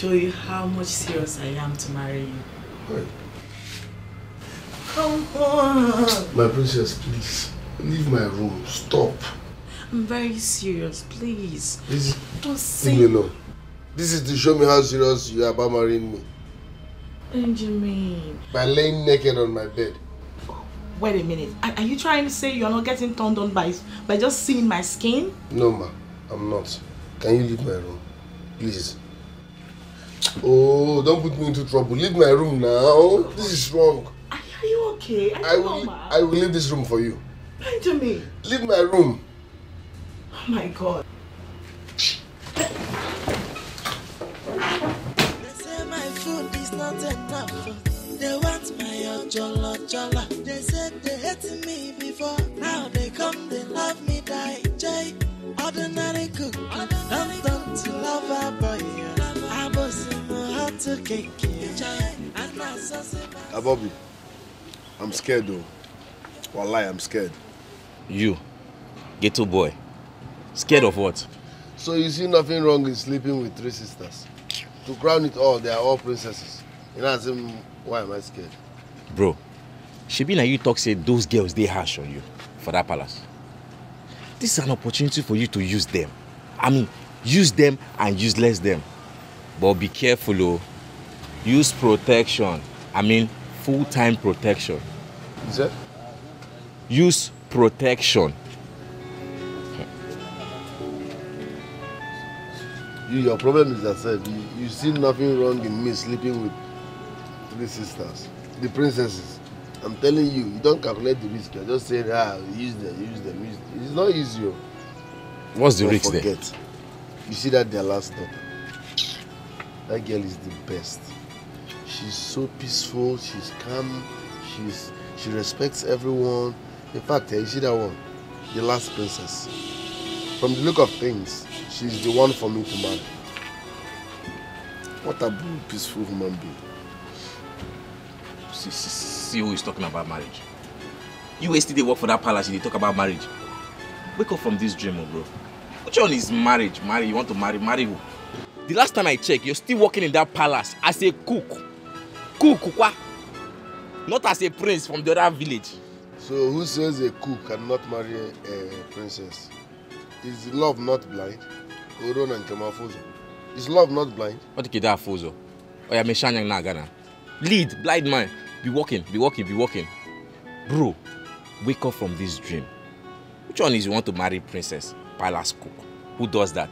show you how much serious I am to marry you. Wait. Come on. My princess, please. Leave my room. Stop. I'm very serious, please. This Don't Leave me say alone. This is to show me how serious you are about marrying me. Benjamin. By laying naked on my bed. Wait a minute. Are, are you trying to say you're not getting turned on by by just seeing my skin? No, ma. I'm not. Can you leave my room? Please. Oh, don't put me into trouble. Leave my room now. Oh, this is wrong. Are, are you okay? Are I will, normal? I will leave this room for you. Benjamin. Leave my room. Oh my god. They say my food is not enough. They want my ojolo jolo. They said they hated me before. Now they come, they love me die. Jay, ordinary cook. Bobby. I'm scared though. Wallahi, I'm scared. You, ghetto boy. Scared of what? So you see nothing wrong in sleeping with three sisters. To crown it all, they are all princesses. You know, as in, why am I scared? Bro, she be like you talk say those girls they harsh on you for that palace. This is an opportunity for you to use them. I mean, use them and useless them. But be careful, oh. Use protection. I mean, full-time protection. Is that? Use protection. You, your problem is that said, you, you see nothing wrong in me sleeping with three sisters, the princesses. I'm telling you, you don't calculate the risk. You're just saying, ah, use them, use them, use them. It's not easy. oh. What's the Don't risk there? forget. You see that their last daughter. That girl is the best. She's so peaceful. She's calm. She's she respects everyone. In fact, eh, you see that one, the last princess. From the look of things, she's the one for me to marry. What a peaceful human being. See, see, see who is talking about marriage. You yesterday work for that palace, you talk about marriage. Wake up from this dream, oh, bro. Which one is marriage? Marry, you want to marry? Marry who? The last time I checked, you're still working in that palace as a cook. Cook, kukwa. Not as a prince from the other village. So who says a cook cannot marry a, princess? Is love not blind? Oron and Kemafuzo. Is love not blind? What the that fozo? Oh yeah, me shanyang na Ghana. Lead, blind man. Be walking, be walking, be walking. Bro, wake up from this dream. Which one is you want to marry princess? Palace cook. Who does that?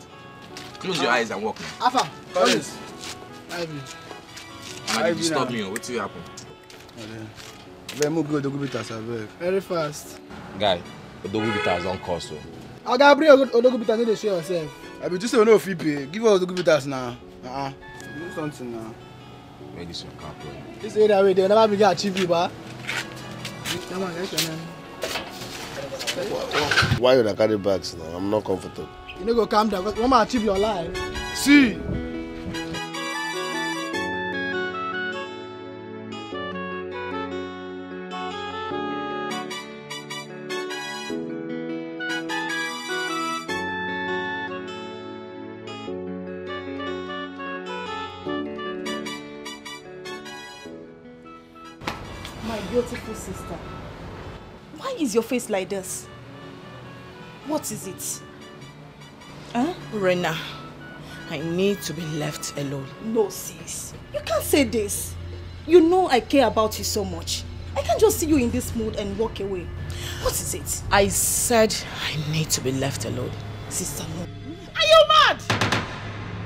Close your eyes and walk. Afa, Collins. Ivy. And I you be disturb now. me. oh. What will happen? Let me go to go bitters, abeg. Very fast. Guy, Odogu Bitters on course. So. Oga bring Odogu bitter no dey show yourself. I be just say we no fit pay. Give us good bitters now. Uh-uh. Do something now. Where this your? This area wey dey never begin achieve you ba. Come on, get your name. Why I carry bags now? I'm not comfortable. You no go calm down one man achieve your life. See. Your face like this? What is it? Huh? Rena, I need to be left alone. No, sis. You can't say this. You know I care about you so much. I can't just see you in this mood and walk away. What is it? I said I need to be left alone. Sister, no. Are you mad?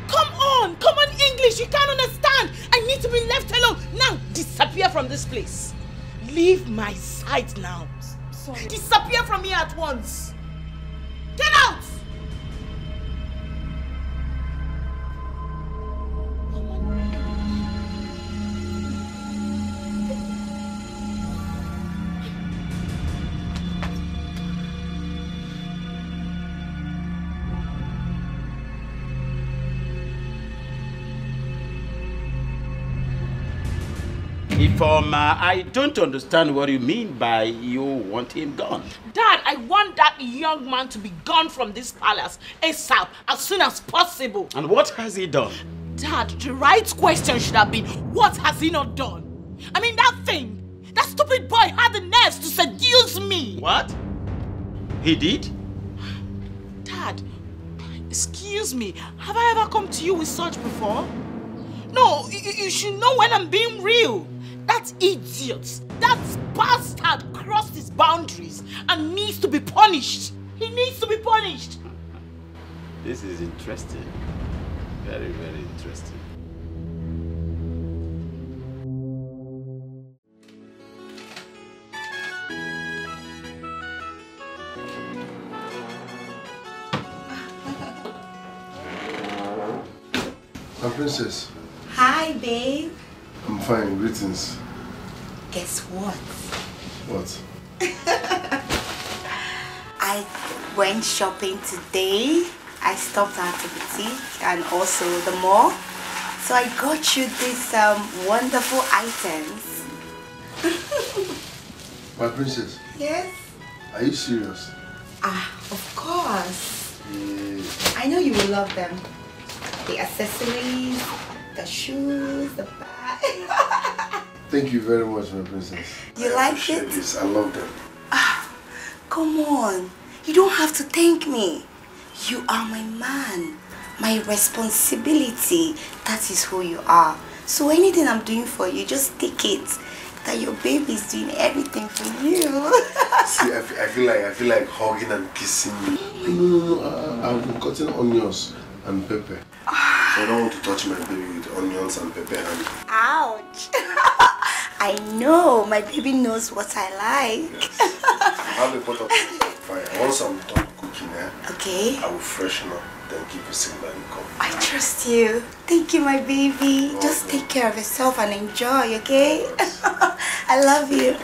Come on! Come on, English! You can't understand! I need to be left alone! Now, disappear from this place! Leave my sight now! Sorry. Disappear from here at once. Get out! Informer, uh, I don't understand what you mean by you want him gone. Dad, I want that young man to be gone from this palace ASAP, as soon as possible. And what has he done? Dad, the right question should have been, what has he not done? I mean, that thing, that stupid boy had the nerves to seduce me. What? He did? Dad, excuse me, have I ever come to you with such before? No, you, you should know when I'm being real. That idiot, that bastard crossed his boundaries and needs to be punished. He needs to be punished. This is interesting. Very, very interesting. My princess, Hi, babe. Fine. Greetings. Guess what? What? I went shopping today. I stopped at the boutique and also the mall. So I got you these um, wonderful items. My princess, Yes? are you serious? Ah, of course. Eh, I know you will love them. The accessories, the shoes, the bag. Thank you very much, my princess. You I like it? This. I love them. Ah, come on. You don't have to thank me. You are my man. My responsibility. That is who you are. So anything I'm doing for you, just take it. That your baby is doing everything for you. See, I feel, I feel like I feel like hugging and kissing you. No, no, no. I, I've been cutting onions and pepper. So I don't want to touch my baby with onions and pepper hand. Ouch. I know. My baby knows what I like. I have a pot of fire. Once I'm done cooking, eh, Okay. I will freshen up, then give you signal and. I trust you. Thank you, my baby. Just take care of yourself and enjoy, okay? I love you.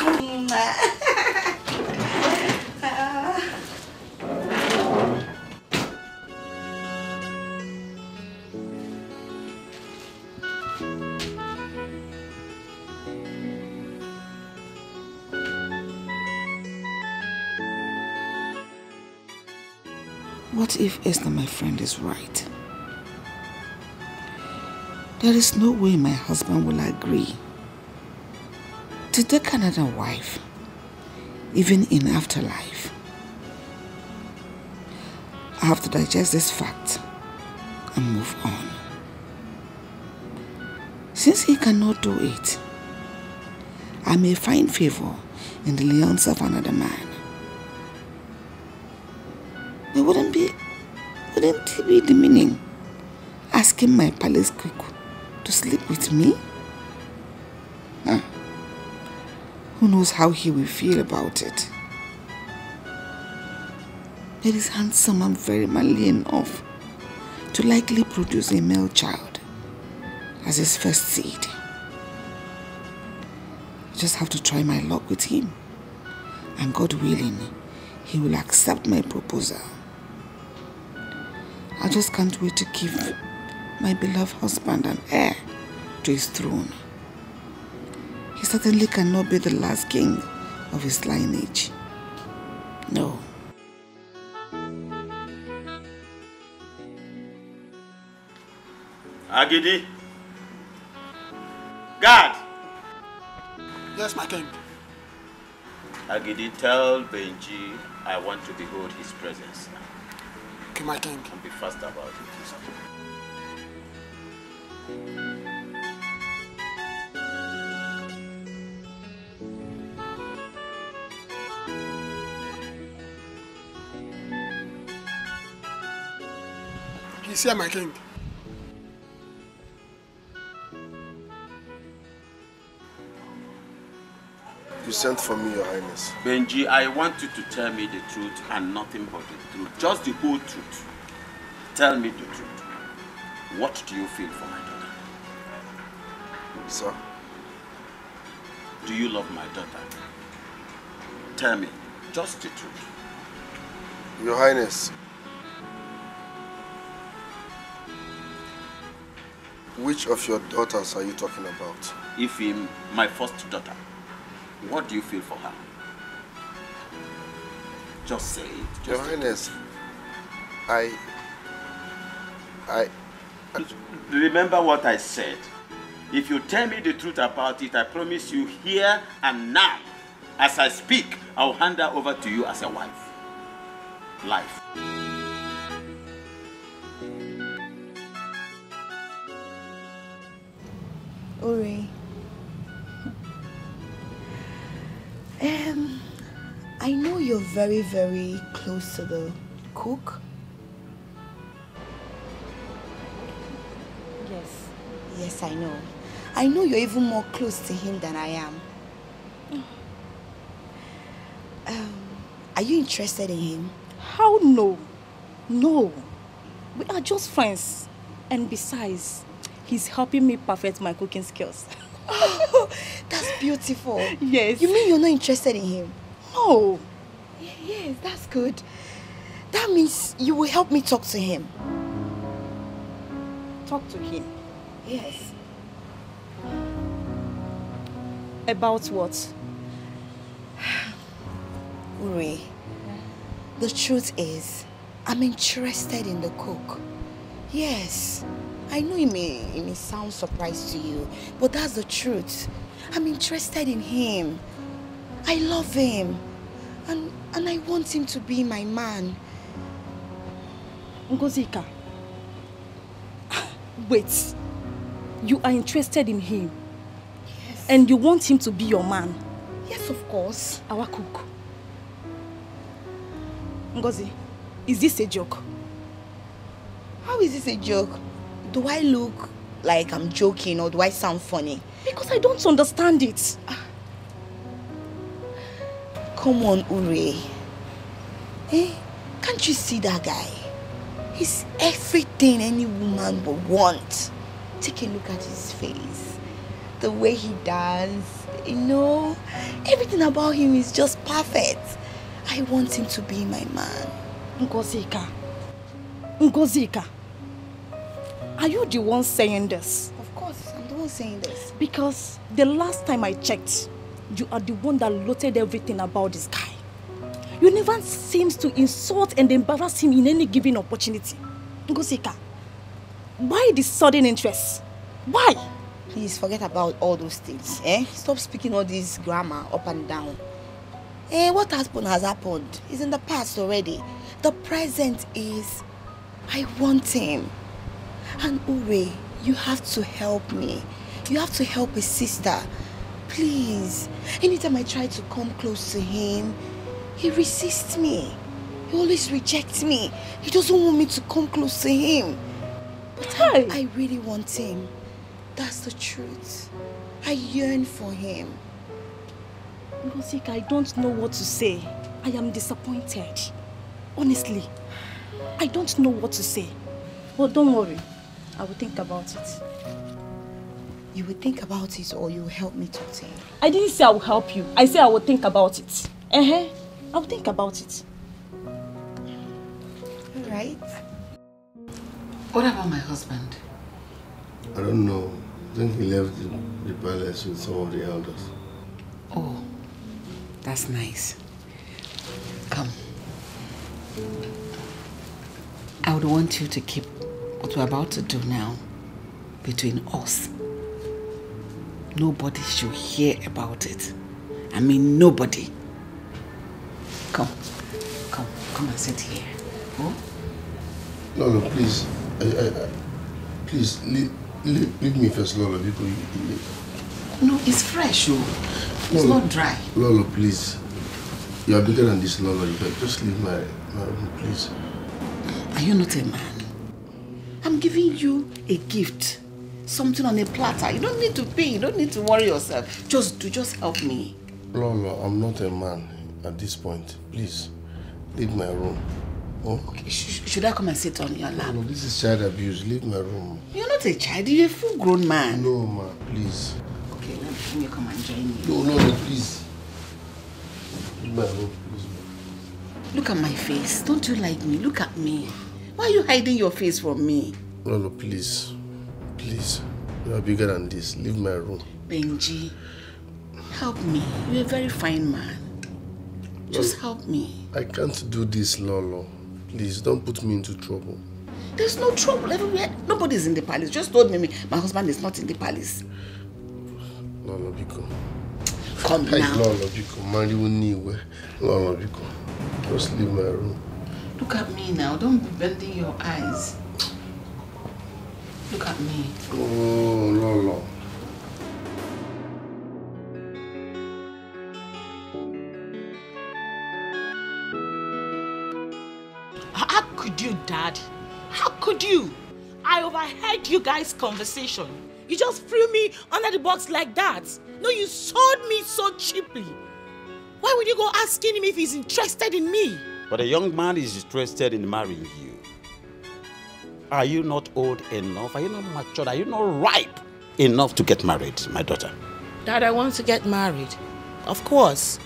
If Esther, my friend, is right? There is no way my husband will agree to take another wife, even in afterlife. I have to digest this fact and move on. Since he cannot do it, I may find favor in the lions of another man. It wouldn't palace cook oh, to sleep with me? Huh. Who knows how he will feel about it? He is handsome and very manly enough to likely produce a male child as his first seed. I just have to try my luck with him. And God willing, he will accept my proposal. I just can't wait to give my beloved husband an heir to his throne. He certainly cannot be the last king of his lineage. No. Agidi. Guard. Yes, my king. Agidi, tell Benji I want to behold his presence. Okay, my king. And be fast about it. He's here, my king. You sent for me, Your Highness. Benji, I want you to tell me the truth and nothing but the truth. Just the whole truth. Tell me the truth. What do you feel for my daughter? Sir? Do you love my daughter? Tell me, just the truth. Your Highness. Which of your daughters are you talking about? Ifim, my first daughter, what do you feel for her? Just say it. Your Just Highness, I, I, Remember what I said. If you tell me the truth about it, I promise you here and now, as I speak, I'll hand her over to you as a wife. Life. Uri. Um, I know you're very, very close to the cook. Yes. Yes, I know. I know you're even more close to him than I am. Um, are you interested in him? How no? No. We are just friends. And besides, he's helping me perfect my cooking skills. That's beautiful. Yes. You mean you're not interested in him? No. Y- Yes, that's good. That means you will help me talk to him. Talk to him. Yes. About what? Uri, the truth is, I'm interested in the cook. Yes, I know it may, it may sound surprised to you, but that's the truth. I'm interested in him. I love him. And, and I want him to be my man. Ngozika. Wait. You are interested in him? Yes. And you want him to be your man? Yes, of course. Our cook. Ngozi, is this a joke? How is this a joke? Do I look like I'm joking or do I sound funny? Because I don't understand it. Come on, Uri. Eh? Can't you see that guy? He's everything any woman would want. Take a look at his face. The way he dance, you know, everything about him is just perfect. I want him to be my man. Ngozika. Ngozika. Are you the one saying this? Of course, I'm the one saying this. Because the last time I checked, you are the one that loaded everything about this guy. You never seems to insult and embarrass him in any given opportunity. Ngozika, why this sudden interest? Why? Please forget about all those things. Eh? Stop speaking all this grammar up and down. Eh, what happened has happened. It's in the past already. The present is I want him. And Ure, you have to help me. You have to help his sister. Please. Anytime I try to come close to him, he resists me. He always rejects me. He doesn't want me to come close to him. But I, I really want him. That's the truth. I yearn for him. Ngozika, I don't know what to say. I am disappointed. Honestly, I don't know what to say. But don't worry, I will think about it. You will think about it or you will help me talk to him. I didn't say I will help you. I said I will think about it. Uh-huh. I will think about it. All right. What about my husband? I don't know. I think he left the, the palace with some of the elders. Oh, that's nice. Come. I would want you to keep what we're about to do now between us. Nobody should hear about it. I mean, nobody. Come, come, come and sit here. Oh? Lolo, please. I, I, I, please, leave, leave, leave me first, Lolo. People, you, you, No, it's fresh, oh. It's Lolo, not dry. Lolo, please. You are bigger than this, Lolo. You can just leave my, my room, please. Are you not a man? I'm giving you a gift. Something on a platter. You don't need to pay. You don't need to worry yourself. Just do. Just help me. Lolo, I'm not a man at this point. Please, leave my room. Oh? Okay, sh should I come and sit on your lap? No, this is child abuse. Leave my room. You're not a child. You're a full-grown man. No, ma, please. Okay, let me, let me come and join you. No, no, no, please. Leave my room, please. Look at my face. Don't you like me? Look at me. Why are you hiding your face from me? Lolo, please. Please. You are bigger than this. Leave my room. Benji, help me. You're a very fine man. Just help me. I can't do this, Lolo. Please, don't put me into trouble. There's no trouble everywhere. Nobody's in the palace. Just told me my husband is not in the palace. Lolo Biko. Come now. Lolo Biko. Mari uniwe. Lolo Biko. Just leave my room. Look at me now. Don't be bending your eyes. Look at me. Oh, Lolo. How could you, Dad? How could you? I overheard you guys' conversation. You just threw me under the box like that. No, you sold me so cheaply. Why would you go asking him if he's interested in me? But a young man is interested in marrying you. Are you not old enough? Are you not matured? Are you not ripe enough to get married, my daughter? Dad, I want to get married. Of course.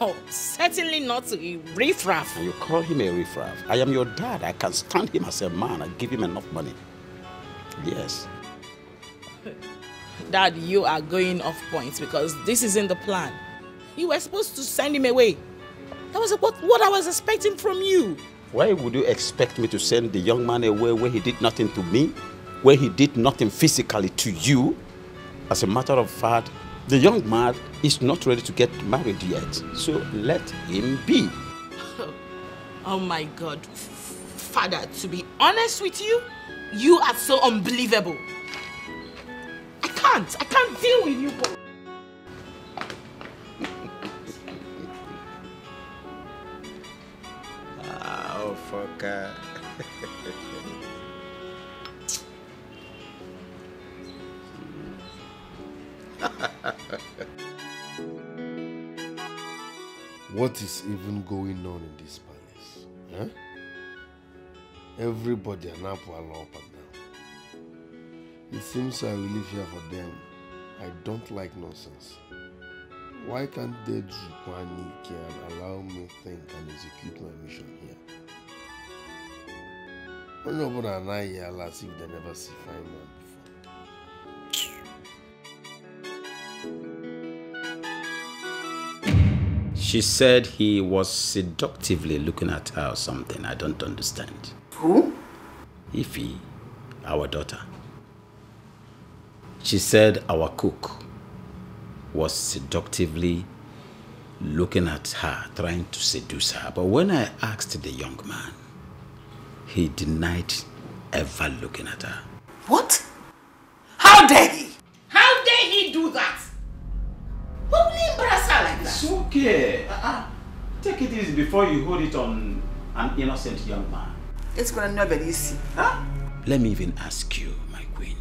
Oh, certainly not to a riffraff. And you call him a riffraff. I am your dad. I can stand him as a man and give him enough money. Yes. Dad, you are going off point because this isn't the plan. You were supposed to send him away. That was what, what I was expecting from you. Why would you expect me to send the young man away where he did nothing to me? Where he did nothing physically to you? As a matter of fact, the young man is not ready to get married yet. So let him be. Oh my God. Father, to be honest with you, you are so unbelievable. I can't. I can't deal with you both. What is even going on in this palace? Huh? Everybody an apple up and down. It seems I will live here for them. I don't like nonsense. Why can't they do Kwaniki and allow me think and execute my mission here? Onye ọbụla anaghị ala as if they never see fine man before. She said he was seductively looking at her or something. I don't understand. Who? Ify, our daughter. She said our cook was seductively looking at her, trying to seduce her. But when I asked the young man, he denied ever looking at her. What? How dare he? How dare he do that? Why will he embarrass her like that? It's okay. Uh-uh. Take it easy before you hold it on an innocent young man. It's gonna know be easy. Huh? Let me even ask you, my queen.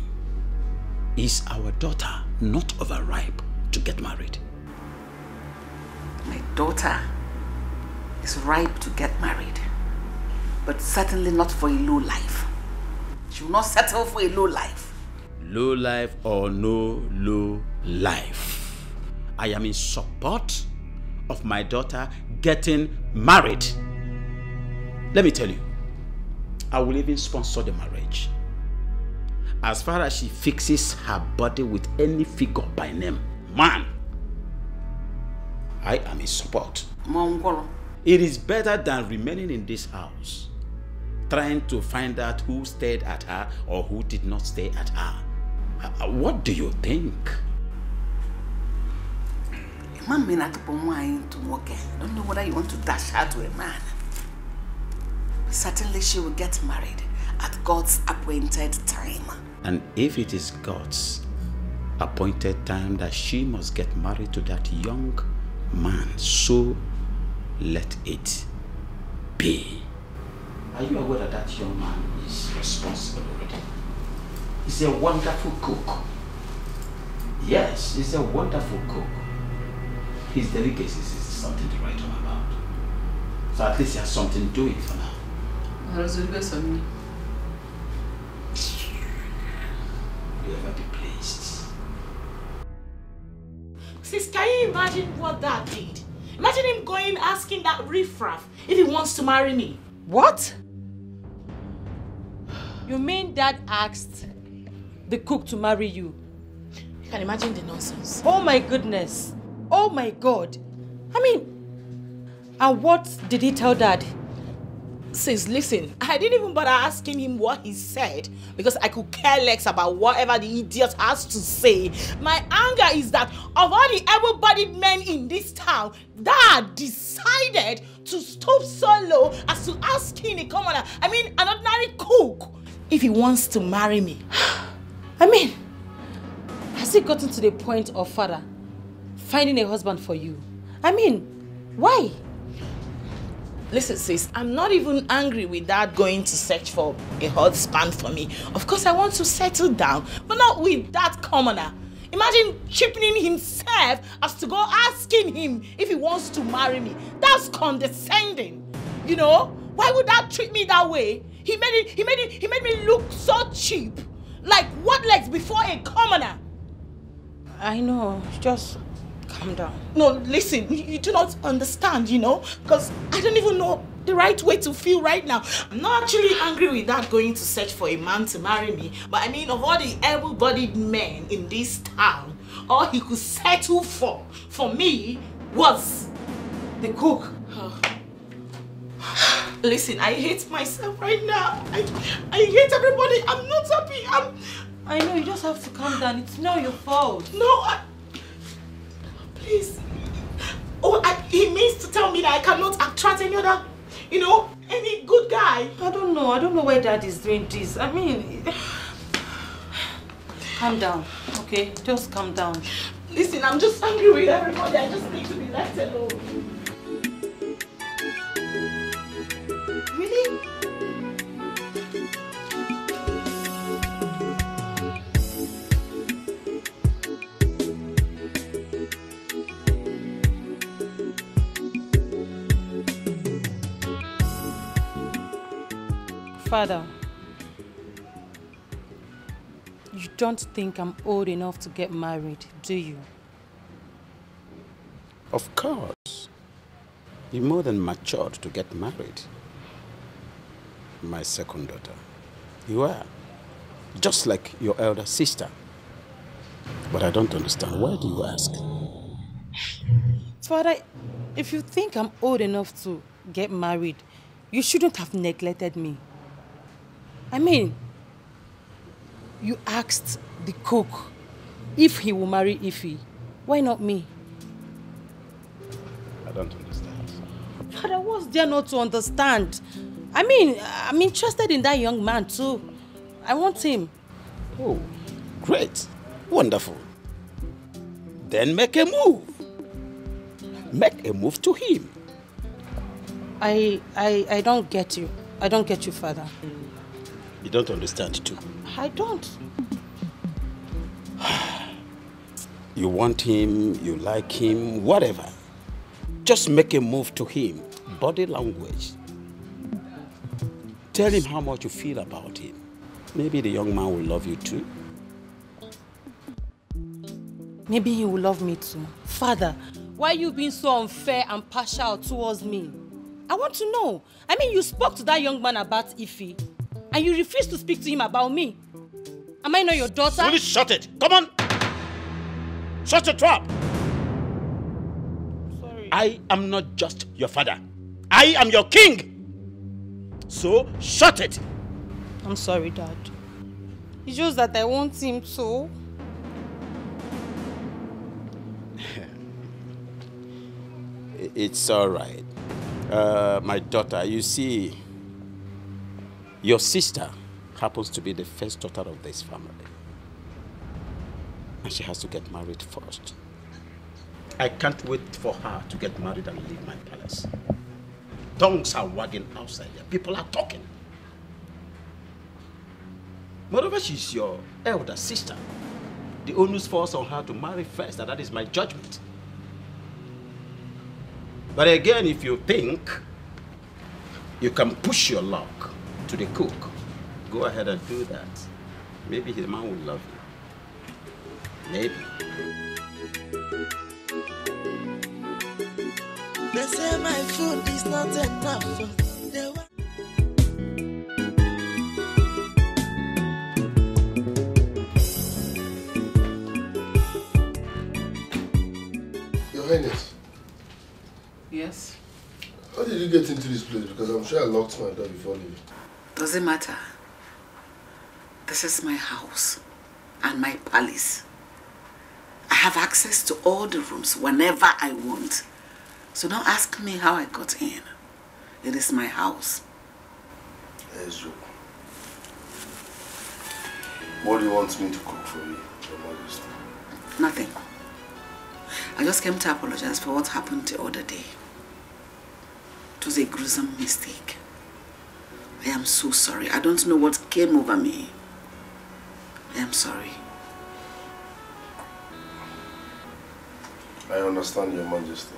Is our daughter not overripe to get married? My daughter is ripe to get married, but certainly not for a low life. She will not settle for a low life. Low life or no low life. I am in support of my daughter getting married. Let me tell you, I will even sponsor the marriage. As far as she fixes her body with any figure by name, man, I am in support. It is better than remaining in this house, trying to find out who stayed at her or who did not stay at her. Uh, What do you think? A man may not put wine to work. I don't know whether you want to dash her to a man. Certainly she will get married at God's appointed time. And if it is God's appointed time that she must get married to that young man, so let it be. Are you aware that that young man is responsible already? He's a wonderful cook. Yes, he's a wonderful cook. His delicacies is something to write home about. So at least he has something doing for now. Will ever be pleased. Sis, can you imagine what that did? Imagine him going asking that riffraff if he wants to marry me. What? You mean dad asked the cook to marry you? You can imagine the nonsense. Oh my goodness. Oh my god. I mean, and what did he tell dad? Sis, listen, I didn't even bother asking him what he said because I could care less about whatever the idiot has to say. My anger is that of all the able-bodied men in this town, Dad decided to stoop so low as to ask him a commoner, I mean an ordinary cook, if he wants to marry me. I mean, has it gotten to the point of father finding a husband for you? I mean, why? Listen, sis, I'm not even angry with that going to search for a husband for me. Of course, I want to settle down, but not with that commoner. Imagine cheapening himself as to go asking him if he wants to marry me. That's condescending. You know? Why would that treat me that way? He made it, he made it, he made me look so cheap. Like what legs before a commoner? I know, just calm down. No, listen, you, you do not understand, you know? Because I don't even know the right way to feel right now. I'm not actually angry with that going to search for a man to marry me. But I mean, of all the able-bodied men in this town, all he could settle for, for me, was the cook. Listen, I hate myself right now. I, I hate everybody. I'm not happy. I'm... I know, you just have to calm down. It's not your fault. No, I... Please. Oh, I, he means to tell me that I cannot attract any other, you know, any good guy. I don't know. I don't know why dad is doing this. I mean, calm down, okay? Just calm down. Listen, I'm just angry with everybody. I just need to be left alone. Father, you don't think I'm old enough to get married, do you? Of course. You're more than matured to get married. My second daughter. You are. Just like your elder sister. But I don't understand. Why do you ask? Father, if you think I'm old enough to get married, you shouldn't have neglected me. I mean, you asked the cook if he will marry Ify. Why not me? I don't understand. Father, what's there not to understand? I mean, I'm interested in that young man too. I want him. Oh, great. Wonderful. Then make a move. Make a move to him. I, I, I don't get you. I don't get you, Father. You don't understand too. I don't. You want him, you like him, whatever. Just make a move to him. Body language. Tell him how much you feel about him. Maybe the young man will love you too. Maybe he will love me too. Father, why are you being so unfair and partial towards me? I want to know. I mean, you spoke to that young man about Ify, and you refuse to speak to him about me. Am I not your daughter? Will you shut it? Come on! Shut your trap! Sorry. I am not just your father. I am your king! So, shut it! I'm sorry, Dad. It's just that I want him to. It's all right. Uh, my daughter, you see, your sister happens to be the first daughter of this family. And she has to get married first. I can't wait for her to get married and leave my palace. Tongues are wagging outside there. People are talking. Moreover, she's your elder sister. The onus falls on her to marry first, and that is my judgment. But again, if you think you can push your luck to the cook, go ahead and do that. Maybe his man will love you. Maybe. They say my food is not enough. They Your Highness, Yes? How did you get into this place? Because I'm sure I locked my door before leaving. Doesn't matter. This is my house and my palace. I have access to all the rooms whenever I want. So don't ask me how I got in. It is my house. Ezra. What do you want me to cook for you, Your Majesty? Nothing. I just came to apologize for what happened the other day. It was a gruesome mistake. I am so sorry. I don't know what came over me. I am sorry. I understand, Your Majesty.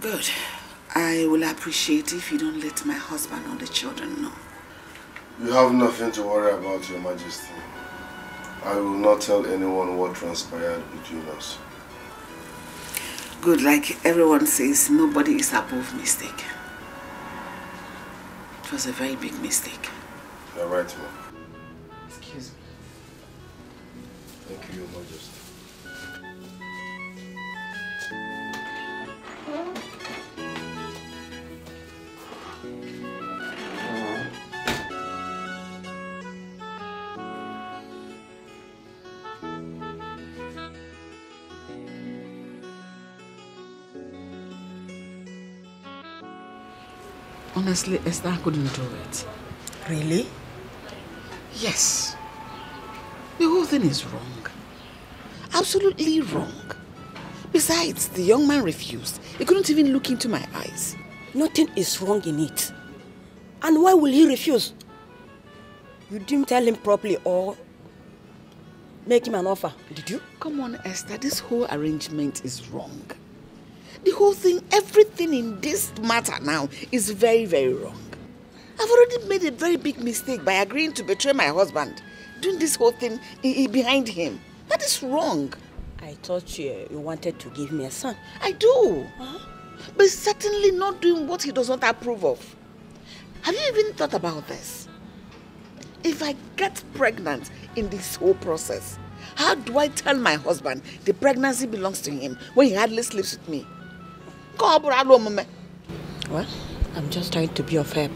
Good. I will appreciate if you don't let my husband or the children know. You have nothing to worry about, Your Majesty. I will not tell anyone what transpired between us. Good, like everyone says, nobody is above mistake. It was a very big mistake. You're right, ma'am. Excuse me. Thank you, Your Majesty. Honestly, Esther, couldn't do it. Really? Yes. The whole thing is wrong. Absolutely wrong. Besides, the young man refused. He couldn't even look into my eyes. Nothing is wrong in it. And why will he refuse? You didn't tell him properly or make him an offer, did you? Come on, Esther, this whole arrangement is wrong. The whole thing, everything in this matter now is very, very wrong. I've already made a very big mistake by agreeing to betray my husband, doing this whole thing behind him. That is wrong. I thought you, you wanted to give me a son. I do. But he's certainly not doing what he does not approve of. Have you even thought about this? If I get pregnant in this whole process, how do I tell my husband the pregnancy belongs to him when he hardly sleeps with me? Well, I'm just trying to be of help.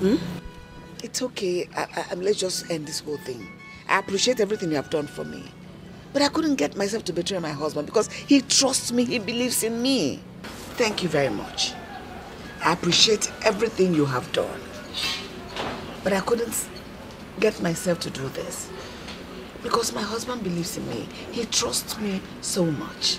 Hmm? It's okay. I, I, let's just end this whole thing. I appreciate everything you have done for me. But I couldn't get myself to betray my husband because he trusts me, he believes in me. Thank you very much. I appreciate everything you have done. But I couldn't get myself to do this because my husband believes in me. He trusts me so much.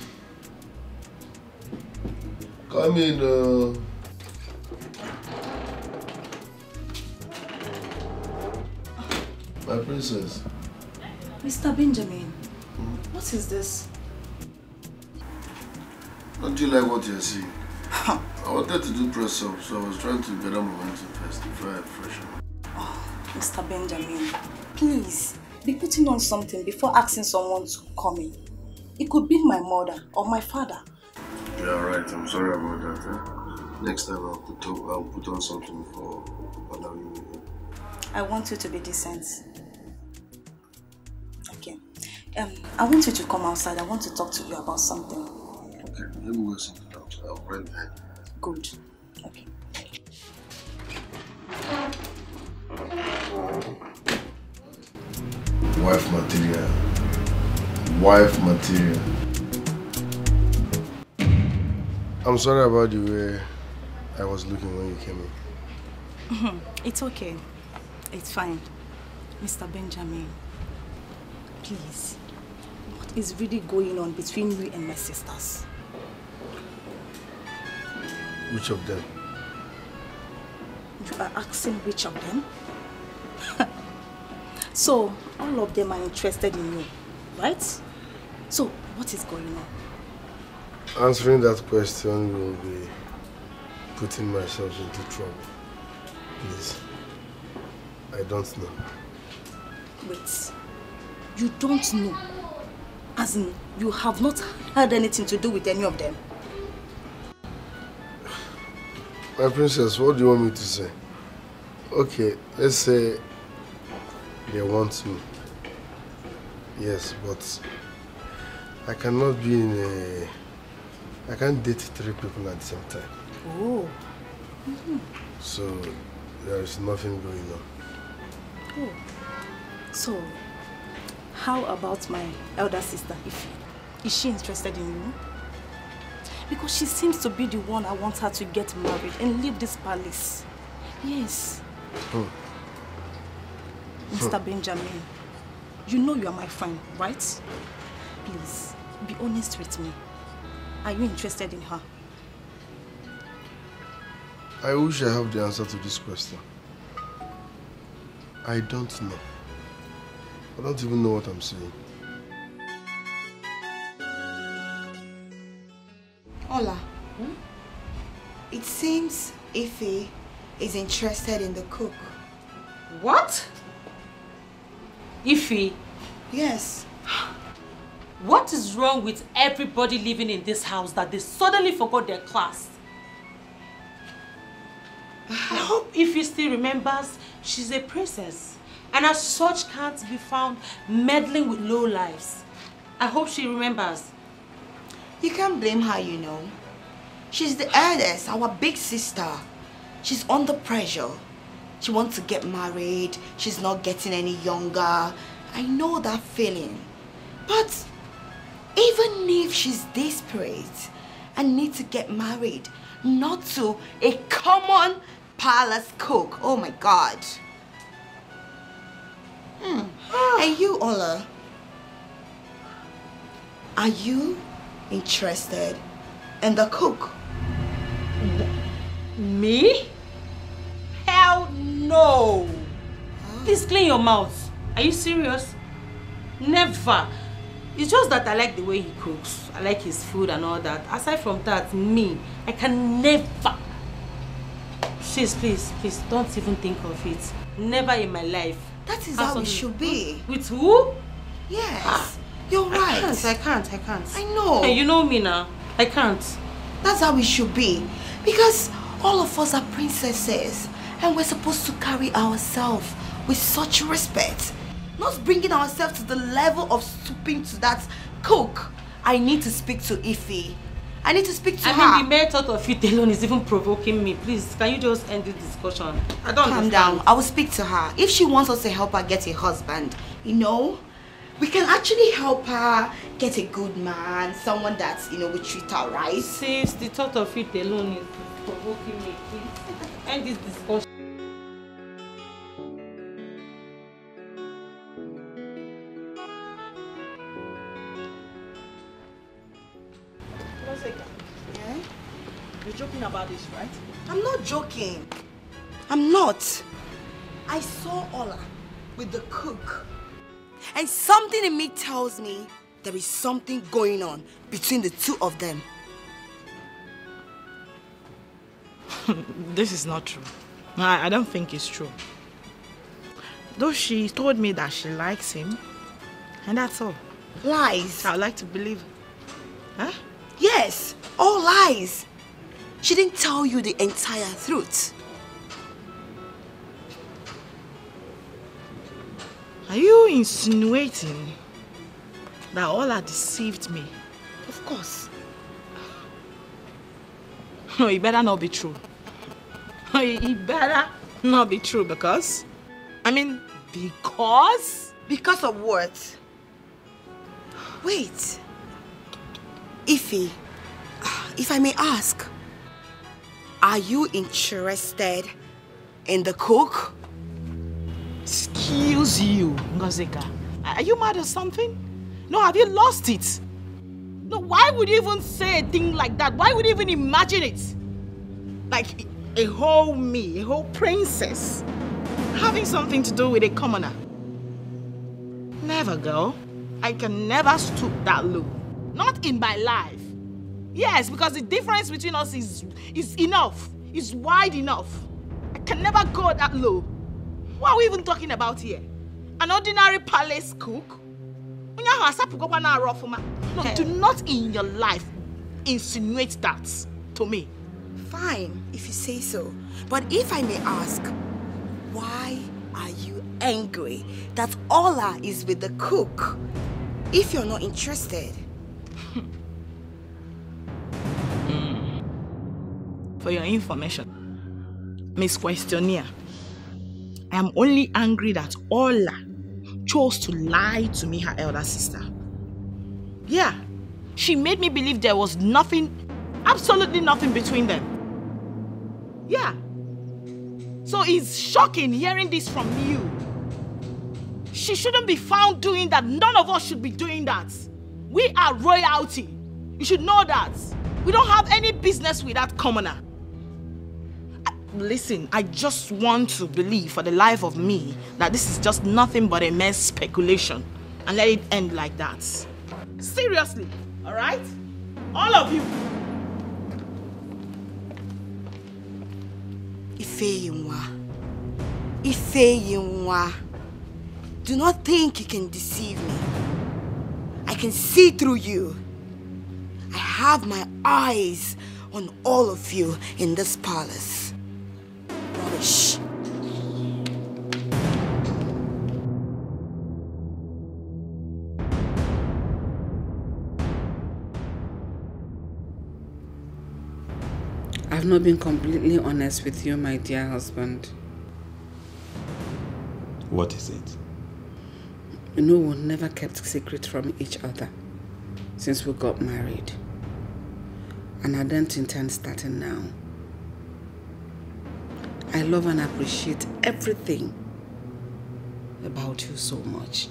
Come in. Uh... My princess. Mr. Benjamin, what is this? Don't you like what you're seeing? I wanted to do press up, so I was trying to get gather momentum first before I freshen up. Mr. Benjamin, please be putting on something before asking someone to come in. It could be my mother or my father. You're right. I'm sorry about that. Eh? Next time I'll put on, I'll put on something for allowing you. I want you to be decent. Okay. Um, I want you to come outside. I want to talk to you about something. Okay, let me work something out. I'll bring that. Good. Okay. Wife material. Wife material. I'm sorry about the way I was looking when you came in. Mm-hmm. It's okay. It's fine. Mr. Benjamin, please. What is really going on between you and my sisters? Which of them? You are asking which of them? so, all of them are interested in you, right? So, what is going on? Answering that question will be putting myself into trouble. Please. I don't know. Wait. You don't know? As in, you have not had anything to do with any of them? My princess, what do you want me to say? Okay, let's say they want me. Yes, but I cannot be in a... I can't date three people at the same time. Oh. Mhm. So there is nothing going on. Oh. So, how about my elder sister, Ife? Is she interested in you? Because she seems to be the one I want her to get married and leave this palace. Yes, Hmm. Mr. Benjamin. You know you are my friend, right? Please, be honest with me. Are you interested in her? I wish I have the answer to this question. I don't know. I don't even know what I'm saying. Hola. Hmm? It seems Ife is interested in the cook. What? Ife? Yes. What is wrong with everybody living in this house that they suddenly forgot their class? I hope Ife still remembers she's a princess and as such can't be found meddling with low lives. I hope she remembers. You can't blame her, you know. She's the eldest, our big sister. She's under pressure. She wants to get married. She's not getting any younger. I know that feeling. But even if she's desperate and need to get married, not to a common palace cook. Oh my God. Hmm. And you, Ola, are you interested in the cook? Me? Hell no! Please clean your mouth. Are you serious? Never. It's just that I like the way he cooks. I like his food and all that. Aside from that, me, I can never. Please, please, please, don't even think of it. Never in my life. That is how it should be. With who? Yes. You're I right. can't, I can't, I can't. I know. Hey, you know me now. I can't. That's how it should be. Because all of us are princesses and we're supposed to carry ourselves with such respect. Not bringing ourselves to the level of stooping to that cook. I need to speak to Ife. I need to speak to I her. mean, the mere thought of it alone is even provoking me. Please, can you just end this discussion? I don't Calm understand. down. I will speak to her. If she wants us to help her get a husband, you know, we can actually help her get a good man, someone that's, you know, will treat her right. Sis, the thought of it alone is provoking me. Please, end this discussion. Joking about this, right? I'm not joking. I'm not. I saw Ola with the cook. And something in me tells me there is something going on between the two of them. this is not true. I, I don't think it's true. Though she told me that she likes him, and that's all. Lies. I would like to believe. Huh? Yes, all lies. She didn't tell you the entire truth. Are you insinuating that Ola deceived me? Of course. No, it better not be true. It better not be true because, I mean, because? Because of what? Wait. Ify, if I may ask, are you interested in the cook? Excuse you, Ngozika. Are you mad or something? No, have you lost it? No, why would you even say a thing like that? Why would you even imagine it? Like a whole me, a whole princess, having something to do with a commoner. Never, girl. I can never stoop that low. Not in my life. Yes, because the difference between us is is enough. Is wide enough. I can never go that low. What are we even talking about here? An ordinary palace cook? Onye ahụ asapụgokwa na-arụ ọfụma. No, do not in your life insinuate that to me. Fine, if you say so. But if I may ask, why are you angry that Ola is with the cook? If you're not interested. For your information, Miss Questionnaire, I am only angry that Ola chose to lie to me, her elder sister. Yeah, she made me believe there was nothing, absolutely nothing between them. Yeah. So it's shocking hearing this from you. She shouldn't be found doing that. None of us should be doing that. We are royalty. You should know that. We don't have any business with that commoner. Listen, I just want to believe for the life of me that this is just nothing but a mere speculation and let it end like that. Seriously, all right? All of you. Ifeyinwa. Ifeyinwa. Do not think you can deceive me. I can see through you. I have my eyes on all of you in this palace. Not been completely honest with you, my dear husband. What is it? You know, we never kept secret from each other since we got married. And I don't intend starting now. I love and appreciate everything about you so much.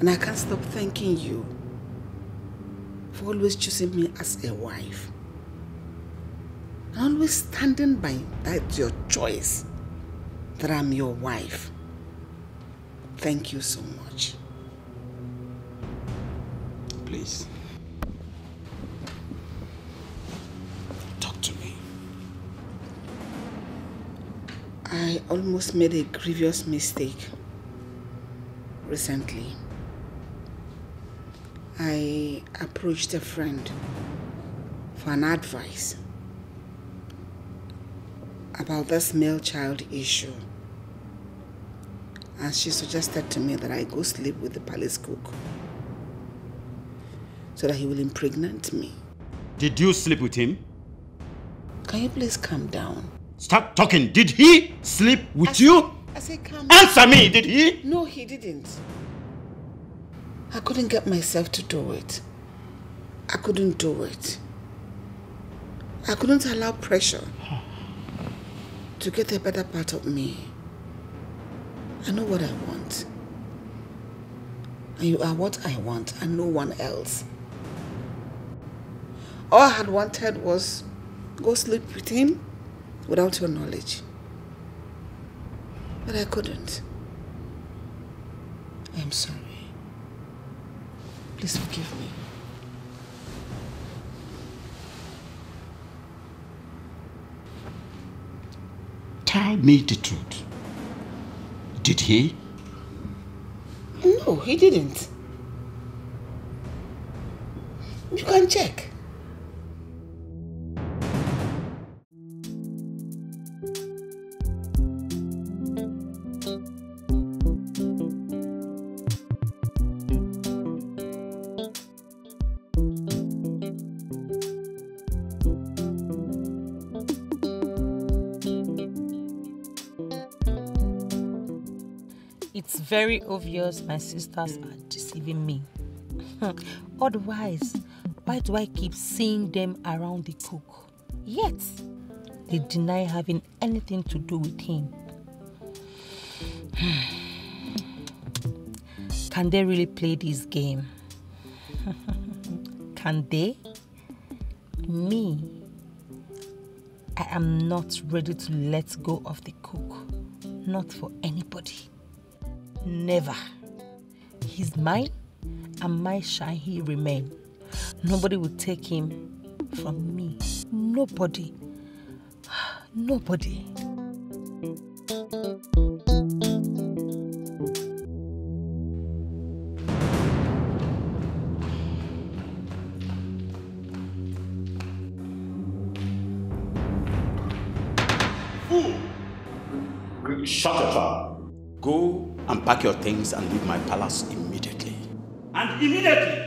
And I can't stop thanking you for always choosing me as a wife. Always standing by that's your choice that I'm your wife. Thank you so much. Please. Talk to me. I almost made a grievous mistake recently. I approached a friend for an advice about this male child issue. And she suggested to me that I go sleep with the palace cook so that he will impregnate me. Did you sleep with him? Can you please calm down? Stop talking. Did he sleep with you? I said, calm Answer me, did he? No, he didn't. I couldn't get myself to do it. I couldn't do it. I couldn't allow pressure to get a better part of me. I know what I want. And you are what I want and no one else. All I had wanted was go sleep with him without your knowledge. But I couldn't. I am sorry. Please forgive me. Tell me the truth. Did he? No, he didn't. You can check. Very obvious my sisters are deceiving me. Otherwise, why do I keep seeing them around the cook? Yet, they deny having anything to do with him. Can they really play this game? Can they? Me, I am not ready to let go of the cook. Not for anybody. Never. He's mine, and mine shall he remain. Nobody will take him from me. Nobody. Nobody. Shut your trap. Go and pack your things and leave my palace immediately. And immediately!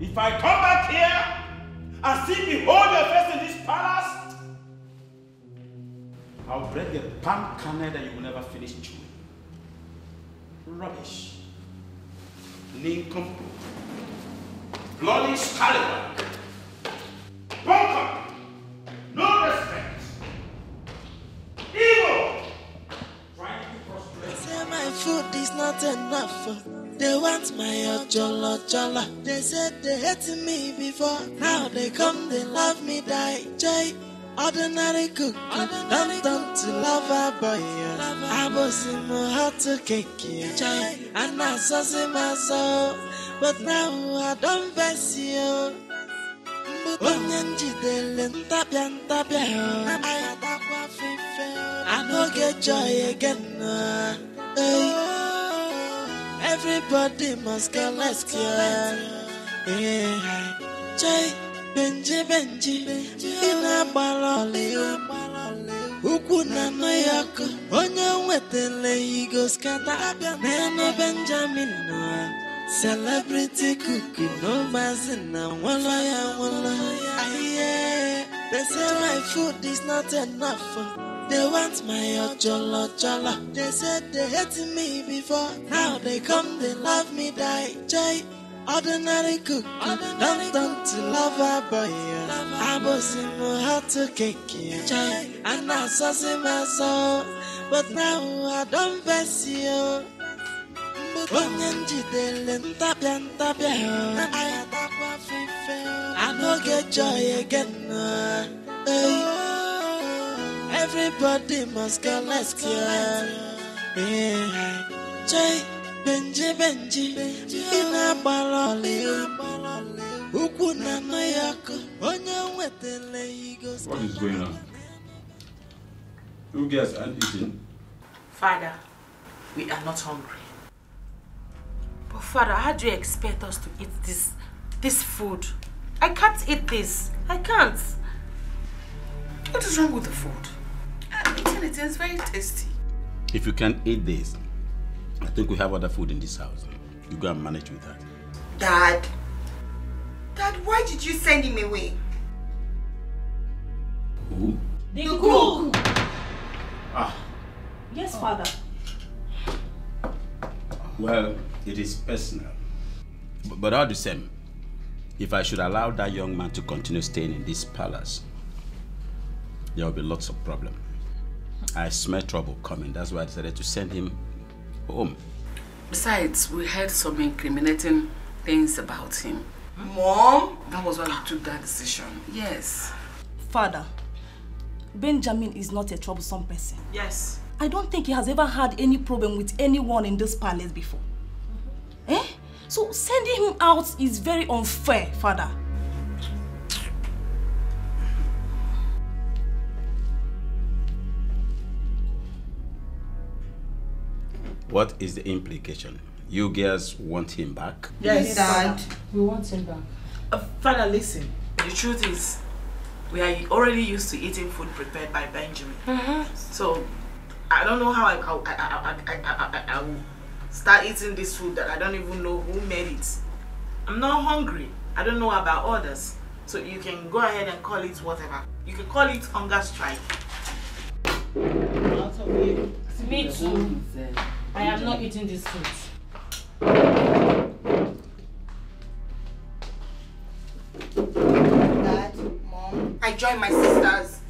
If I come back here and see me hold your face in this palace, I'll break the palm kernel that you will never finish chewing. Rubbish. Nincompoop. Bloody scallywag. Bunker. No respect. Evil. They say my food is not enough. They want my ojolo jolo. They said they hated me before. Now they come, they love me, die. Jay, ordinary cook. Don't turn to lover boy. I was in my heart to cake. Jay, and I saw my soul. But now I don't vex you. onye njidere ntabịa ntabịa anyị atakwa fefe anọghị joy again uh, hey. everybody must get care. Yeah. joy benji benji. Ị na-agbara ọlịa ukwu na anụ ya ọkụ onye nwetara igoskata n'enu benjamin nọ Celebrity cookie, no mazin na wala ya wala. Aye, they say my food is not enough. uh, They want my ojolo jolo. They said they hated me before. Now they come, they love me, die. Jay, ordinary cook. Don't turn to lover boy. I was in my heart to cake. Jay, and I saw my soul. But now I don't vex you. Onye njidere ntabịa ntabịa anyị atakwa fefe anọghị joy again everybody must yeah. joy benji benji ị na-agbara ọlịa ukwu na anụ ya ọkụ onye nwetara What is going on? Eating. Father, we are not hungry. But Father, how do you expect us to eat this this food? I can't eat this. I can't. What is wrong with the food? I'm eating it. It's very tasty. If you can't eat this, I think we have other food in this house. You go and manage with that. Dad. Dad, why did you send him away? Who? The, cook. Ah, Yes, father. well, it is personal. But, but all the same, if I should allow that young man to continue staying in this palace, there will be lots of problems. I smell trouble coming. That's why I decided to send him home. Besides, we heard some incriminating things about him. Mom? That was why we took that decision. Yes. Father, Benjamin is not a troublesome person. Yes. I don't think he has ever had any problem with anyone in this palace before. Eh? So sending him out is very unfair, Father. What is the implication? You girls want him back? Yes, Dad. We want him back. Uh, Father, listen. The truth is, we are already used to eating food prepared by Benjamin. So, I don't know how I, I, I, I, I, I, I, I will start eating this food that I don't even know who made it. I'm not hungry. I don't know about others. So you can go ahead and call it whatever. You can call it hunger strike. Me too. I am not eating this food. Dad, Mom, I joined my sisters.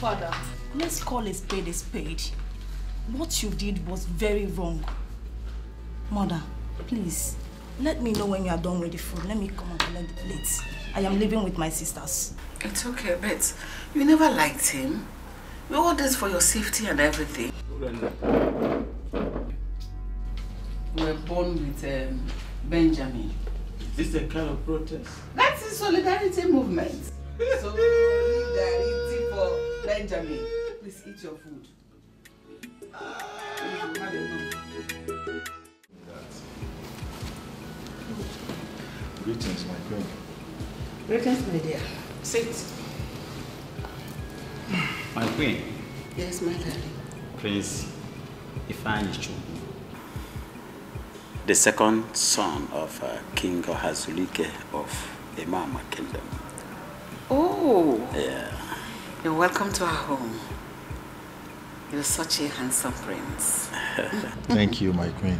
Father, let's call a spade a spade. What you did was very wrong. Mother, please, let me know when you are done with the food. Let me come and collect the plates. I am living with my sisters. It's okay, but you never liked him. We all this for your safety and everything. We were born with um, Benjamin. Is this a kind of protest? That's the solidarity movement. Solidarity for Benjamin. Please eat your food. You've had enough. Greetings, my queen. Greetings, my dear. Sit. My queen, Yes, my darling. Prince Ifeanyi Chukwu, the second son of uh, King Ohazulike of Imama Kingdom. Oh, Yeah. you're welcome to our home. You're such a handsome prince. Thank you, my queen.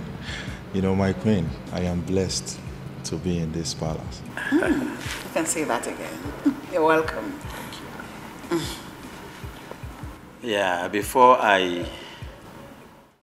You know, my queen, I am blessed to be in this palace. Hmm, You can say that again. You're welcome. Thank you. Yeah, before I